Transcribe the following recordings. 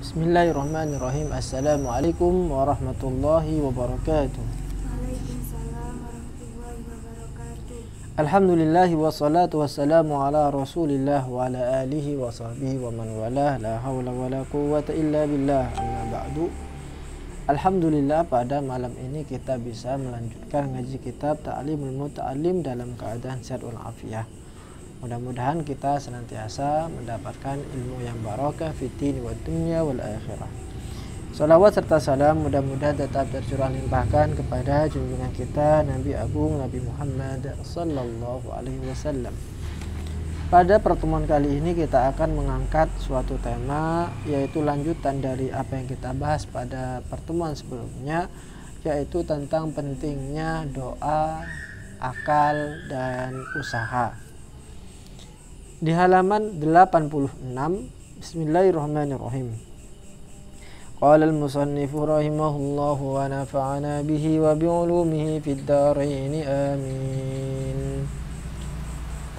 Bismillahirrahmanirrahim. Assalamualaikum warahmatullahi wabarakatuh. Waalaikumsalam warahmatullahi wabarakatuh. Alhamdulillah wassalatu wassalamu ala Rasulillah wa ala alihi wa sahbihi wa man walah la haula wa la quwwata illa billah amma ba'du. Alhamdulillah pada malam ini kita bisa melanjutkan ngaji kitab Ta'limul Muta'allim dalam keadaan sehat walafiat. Mudah-mudahan kita senantiasa mendapatkan ilmu yang barokah fitini wa dunya wal akhirah. Salawat serta salam mudah-mudahan tetap tercurah limpahkan kepada junjungan kita Nabi Agung Nabi Muhammad sallallahu alaihi wasallam. Pada pertemuan kali ini kita akan mengangkat suatu tema yaitu lanjutan dari apa yang kita bahas pada pertemuan sebelumnya yaitu tentang pentingnya doa, akal dan usaha Di halaman 86 Bismillahirrahmanirrahim. قال المصنف رحمه الله ونفعنا به وبعلومه في الدارين آمين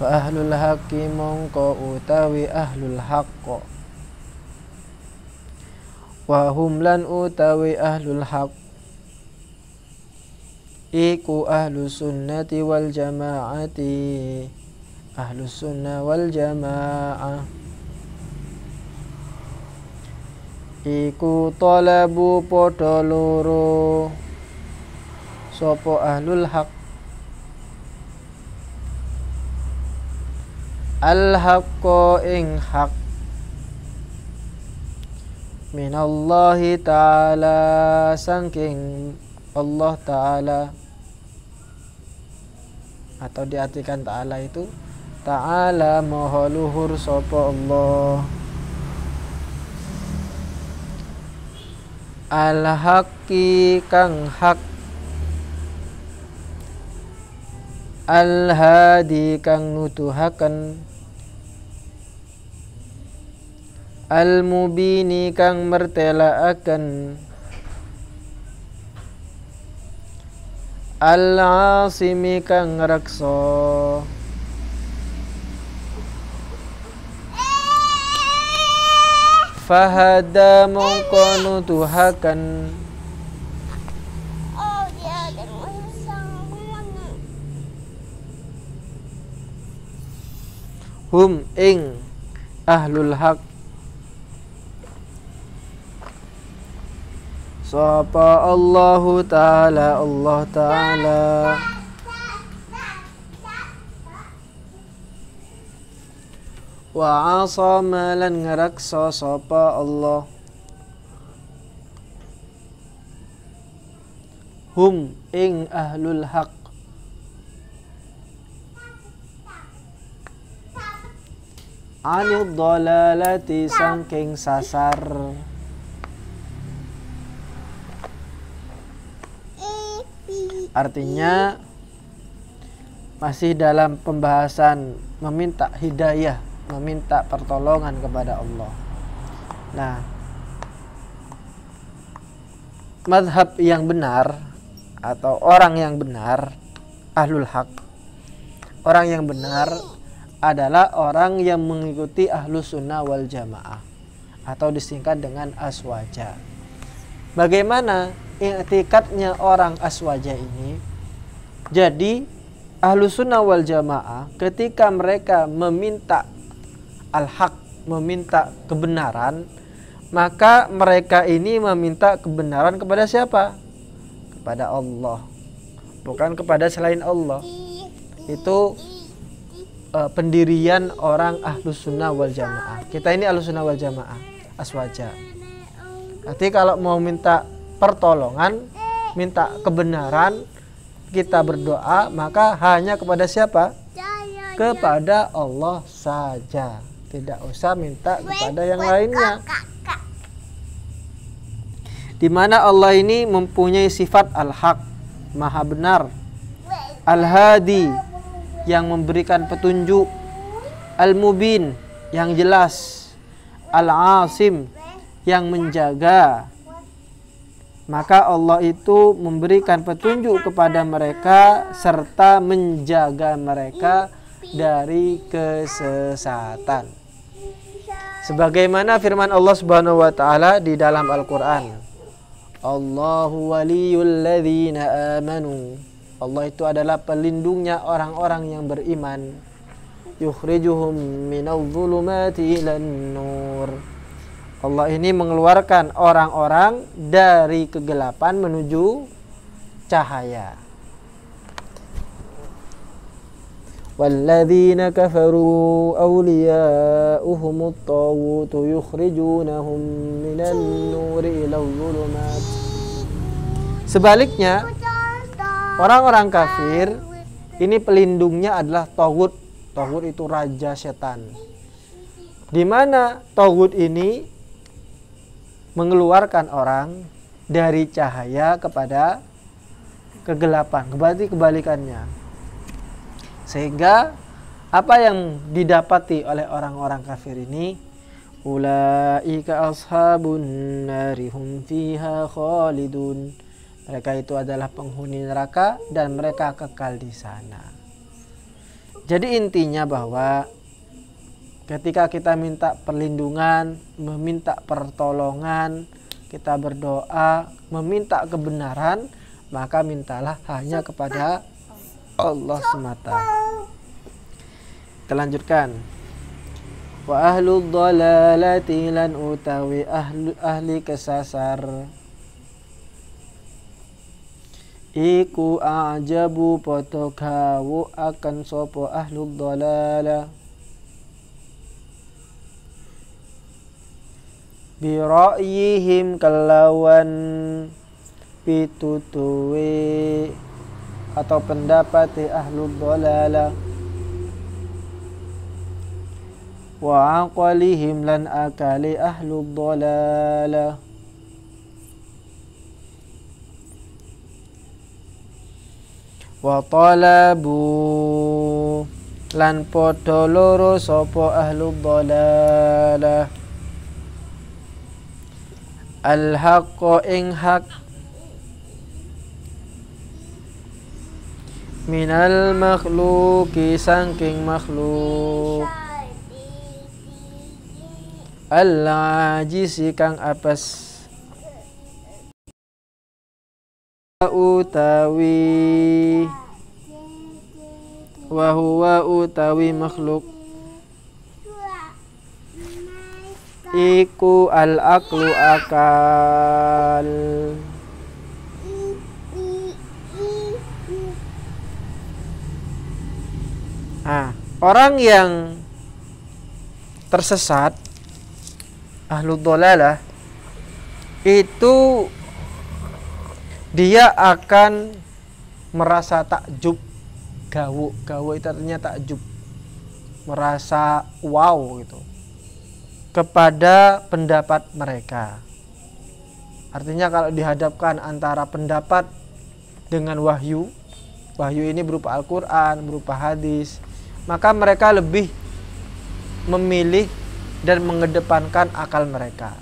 فأهل الحق منقو utawi أهل الحق وهم لن utawi أهل الحق iku ahlu sunnati wal jamaati ahlu sunnah wal jamaah. Iku talabu padha loro. Sapa ahlul haq? Al haqqo ing haq. Minallahi ta'ala sangking Allah ta'ala. Atau diartikan ta'ala itu ta'ala maha luhur sapa Allah. Al kang hak. Al hadi kang nutuhaken al mubini kang mertelaaken al asimi kang raksa fahada mongko nutuhaken Oh, hum ing ahlul haq. Sapa Allahu Ta'ala Allah Ta'ala Wa asama lan ngeraksa sapa Allah. Hum ing ahlul haq. Anil dalalati sangking sasar. Artinya masih dalam pembahasan meminta hidayah, meminta pertolongan kepada Allah. Nah, madhab yang benar atau orang yang benar, ahlul haq, orang yang benar adalah orang yang mengikuti ahlus sunnah wal jamaah atau disingkat dengan aswaja. Bagaimana i'tikadnya orang aswaja ini? Jadi ahlu sunnah wal jamaah ketika mereka meminta al-haq, meminta kebenaran, maka mereka ini meminta kebenaran kepada siapa? Kepada Allah. Bukan kepada selain Allah. Itu uh, pendirian orang ahlu sunnah wal jamaah. Kita ini ahlu sunnah wal jamaah, aswaja. Nanti kalau mau minta pertolongan, minta kebenaran, kita berdoa, maka hanya kepada siapa? Kepada Allah saja. Tidak usah minta kepada yang lainnya. Di mana Allah ini mempunyai sifat al-haq, maha benar. Al-hadi yang memberikan petunjuk. Al-mubin yang jelas. Al-asim yang menjaga maka Allah itu memberikan petunjuk kepada mereka serta menjaga mereka dari kesesatan Sebagaimana firman Allah Subhanahu wa taala di dalam Al-Qur'an. Allahu waliyul ladzina amanu. Allah itu adalah pelindungnya orang-orang yang beriman. Yukhrijuhum minadh dhulumati ilan nur. Allah ini mengeluarkan orang-orang dari kegelapan menuju cahaya. والذين كفروا أولياؤهم الطاغوت يخرجونهم من النور إلى الظلمات Sebaliknya, orang-orang kafir ini pelindungnya adalah Tawud. Tawud itu raja setan. Di mana Tawud ini mengeluarkan orang dari cahaya kepada kegelapan. Berarti kebalikannya. sehingga apa yang didapati oleh orang-orang kafir ini ulaika ashabun narihum fiha khalidun. Mereka itu adalah penghuni neraka dan mereka kekal di sana. Jadi intinya bahwa ketika kita minta perlindungan, meminta pertolongan, kita berdoa, meminta kebenaran, maka mintalah hanya kepada Allah semata. Kita lanjutkan. Wa ahlu dhalalati lan utawi ahli, ahli kesasar. Iku ajabu poto kawu akan sopo ahlu dhalala. Bira'yihim kelawan pitutuwe atau pendapat ahlu dhalala. wa aqalihim lan akali ahlu dhalalah wa talabu lan padha loro sapa ahlu dhalalah al haqqo ing hak minal makhluki sangking makhluk. Al-ajisi kang apes. Utawi wa huwa utawi makhluk. Iku al aklu akal Ah, orang yang tersesat ahlu dolalah itu dia akan merasa takjub. Gawu gawu itu artinya takjub. Merasa wow gitu. Kepada pendapat mereka. Artinya kalau dihadapkan antara pendapat dengan wahyu wahyu ini berupa Al-Quran berupa hadis maka mereka lebih memilih dan mengedepankan akal mereka.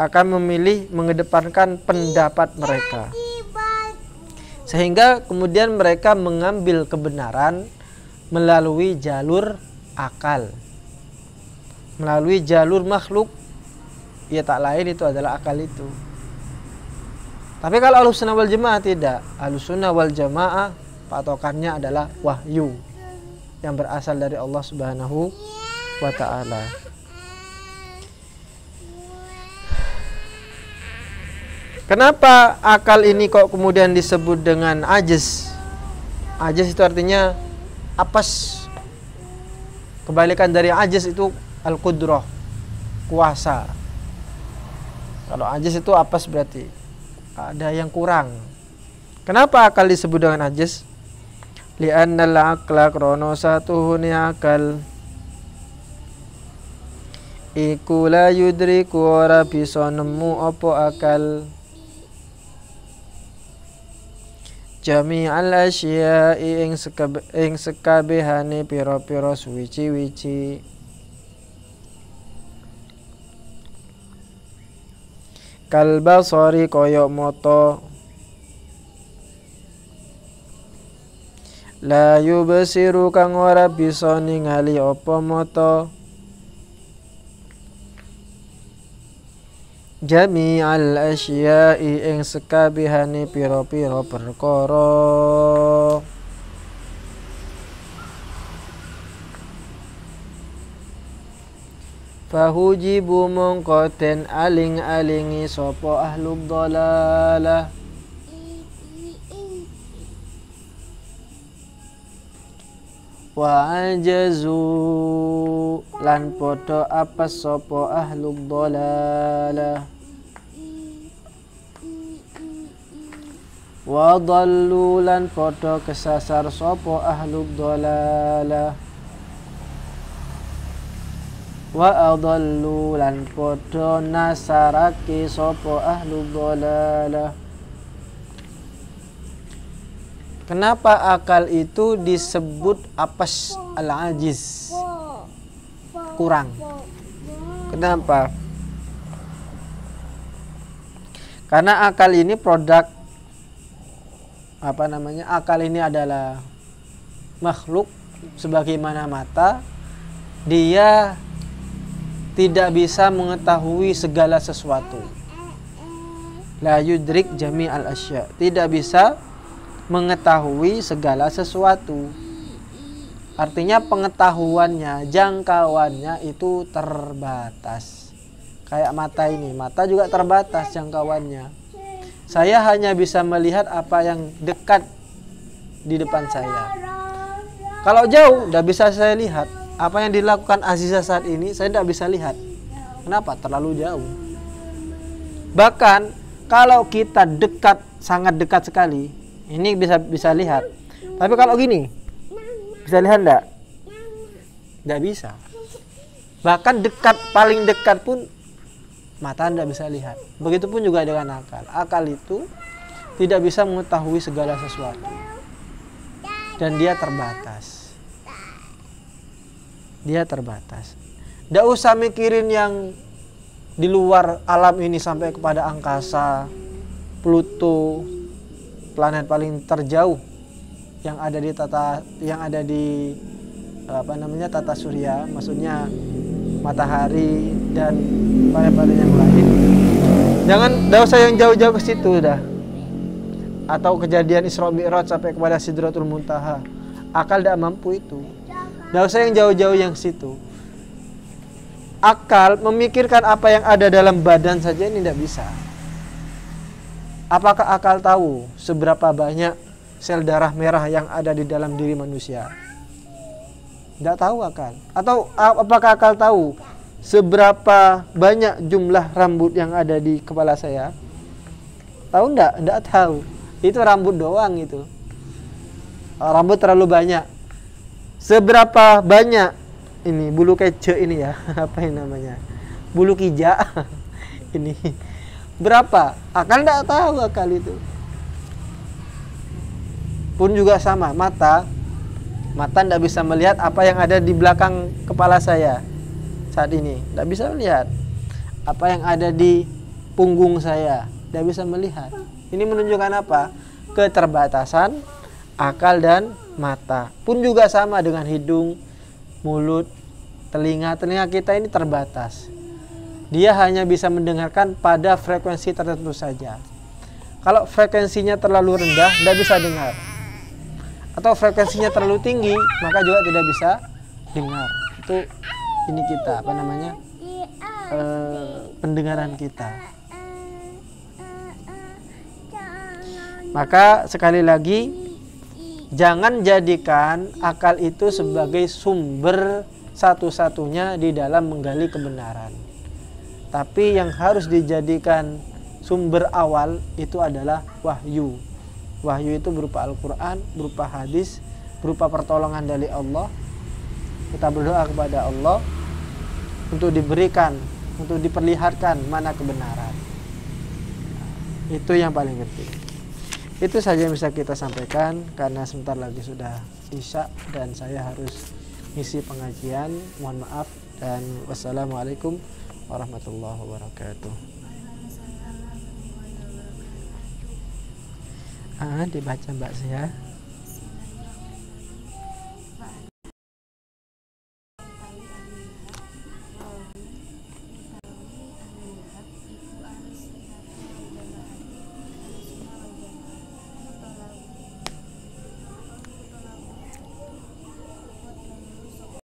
Akan memilih mengedepankan pendapat mereka. Sehingga kemudian mereka mengambil kebenaran melalui jalur akal. Melalui jalur makhluk. Ya tak lain itu adalah akal itu. Tapi kalau alus sunnah wal jamaah tidak. Alus sunnah wal jamaah patokannya adalah wahyu yang berasal dari Allah Subhanahu wa taala. Kenapa akal ini kok kemudian disebut dengan ajis? Ajis itu artinya apes. Kebalikan dari ajis itu al-qudrah, kuasa. Kalau ajis itu apes berarti ada yang kurang. Kenapa akal disebut dengan ajis? Li'anna al-aqla krono huni akal. Iku la yudriku ora bisa nemu apa akal. Jami al asya ing sekab ing sekabehane pira-pira suwici-wici. Kalbasari koyok moto La yubsiru kang ora bisa ningali apa mata? Jami'al asya'i ing sekabehane pira-pira perkara. Fahujibu mongko den aling-alingi sapa ahlul dhalalah wa ajazu lan padha apa sapa ahlul dhalalah. Wa dhallu lan padha kesasar sapa ahlul dhalalah. Wa adallu lan padha nasarake sapa ahlul dhalalah Kenapa akal itu disebut apas al-ajiz? Kurang. Kenapa? Karena akal ini produk apa namanya? Akal ini adalah makhluk sebagaimana mata. Dia tidak bisa mengetahui segala sesuatu. La yudrik jami al asya. Tidak bisa mengetahui segala sesuatu. Artinya pengetahuannya, jangkauannya itu terbatas. Kayak mata ini, mata juga terbatas jangkauannya. Saya hanya bisa melihat apa yang dekat di depan saya. Kalau jauh, tidak bisa saya lihat. Apa yang dilakukan Aziza saat ini, saya tidak bisa lihat. Kenapa? Terlalu jauh. Bahkan kalau kita dekat, sangat dekat sekali, ini bisa bisa lihat. Tapi kalau gini, bisa lihat enggak? Enggak bisa. Bahkan dekat paling dekat pun mata Anda bisa lihat. Begitupun juga dengan akal. Akal itu tidak bisa mengetahui segala sesuatu. Dan dia terbatas. Dia terbatas. Tidak usah mikirin yang di luar alam ini sampai kepada angkasa, Pluto, planet paling terjauh yang ada di tata yang ada di apa namanya tata surya maksudnya matahari dan planet-planet yang lain. Jangan tidak usah yang jauh-jauh ke situ dah. Atau kejadian Isra Mi'raj sampai kepada Sidratul Muntaha. Akal tidak mampu itu. Tidak usah yang jauh-jauh yang situ. Akal memikirkan apa yang ada dalam badan saja ini tidak bisa Apakah akal tahu seberapa banyak sel darah merah yang ada di dalam diri manusia? Tidak tahu akal. Atau apakah akal tahu seberapa banyak jumlah rambut yang ada di kepala saya? Tahu enggak? Enggak tahu. Itu rambut doang itu. Rambut terlalu banyak. Seberapa banyak ini bulu kece ini ya? Apa yang namanya? Bulu kijak ini berapa? Akal tidak tahu akal itu. Pun juga sama mata. Mata tidak bisa melihat apa yang ada di belakang kepala saya saat ini. Tidak bisa melihat apa yang ada di punggung saya. Tidak bisa melihat. Ini menunjukkan apa? Keterbatasan akal dan mata. Pun juga sama dengan hidung mulut telinga. Telinga kita ini terbatas dia hanya bisa mendengarkan pada frekuensi tertentu saja. Kalau frekuensinya terlalu rendah, tidak bisa dengar. Atau frekuensinya terlalu tinggi, maka juga tidak bisa dengar. Itu ini kita, apa namanya? E, pendengaran kita. Maka sekali lagi jangan jadikan akal itu sebagai sumber satu-satunya di dalam menggali kebenaran. Tapi yang harus dijadikan sumber awal itu adalah wahyu. Wahyu itu berupa Al-Quran, berupa hadis, berupa pertolongan dari Allah. Kita berdoa kepada Allah untuk diberikan, untuk diperlihatkan mana kebenaran. Itu yang paling penting. Itu saja yang bisa kita sampaikan karena sebentar lagi sudah isya dan saya harus misi pengajian. Mohon maaf dan wassalamualaikum warahmatullahi wabarakatuh. Ah, dibaca Mbak saya.